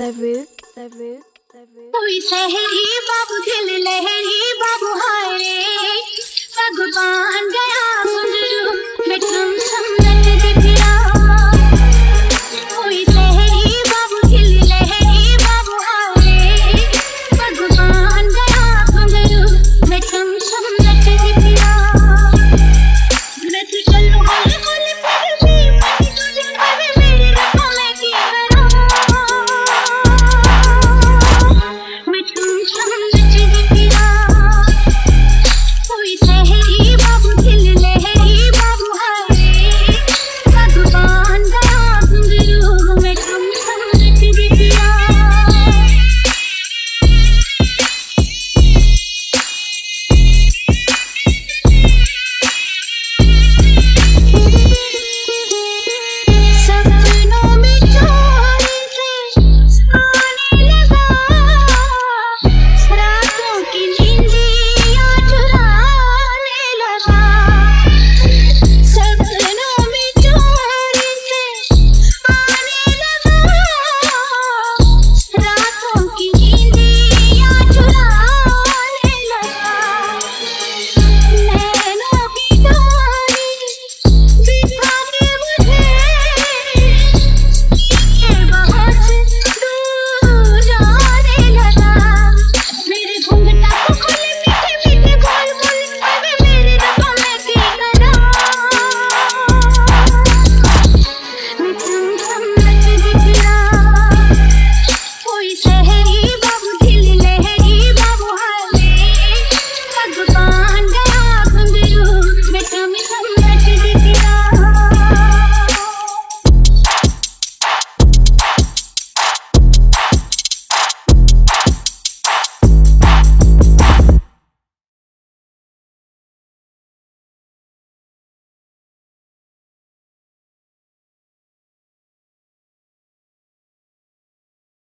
the rook, the rook, the rook. Oh, we say he